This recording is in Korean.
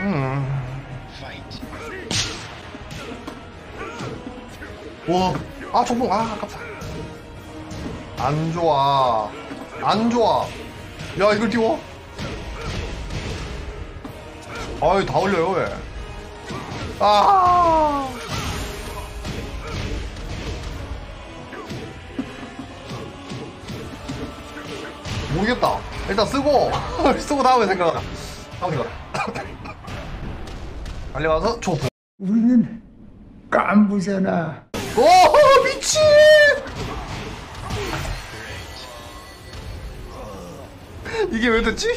음. 와, 아 정봉, 아 아깝다. 안 좋아, 안 좋아. 야 이걸 띄워? 아이 다 올려요 왜? 아. 모르겠다. 일단 쓰고 쓰고 다음에 생각하자. 다음에 생각하자. 빨리 와서 줘. 우리는 깐부잖아. 오 미친! 이게 왜 됐지?